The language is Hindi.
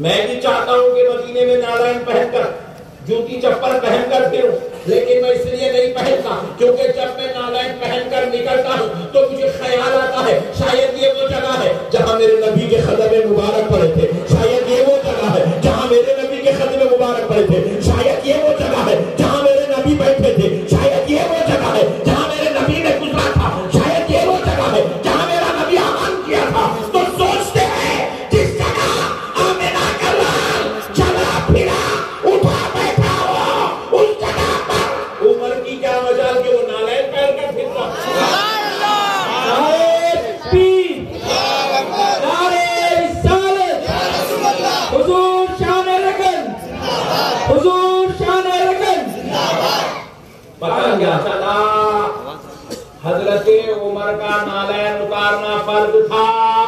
मैं भी चाहता हूँ कि मदीने में नारायण पहनकर, जूती, चप्पल पहनकर फिरूं, लेकिन मैं इसलिए नहीं पहनता, क्योंकि जब मैं नारायण पहनकर निकलता हूँ तो मुझे ख्याल आता है, शायद ये वो जगह है जहाँ मेरे नबी के खदम मुबारक पड़े थे, शायद ये वो जगह है जहाँ मेरे नबी के खदम मुबारक पड़े थे, शायद मजाल कि वो नालायक पैर का फिरता हज़रत उमर का नालैन उतारना फ़र्ज़ था।